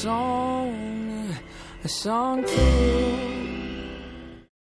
song, a song for.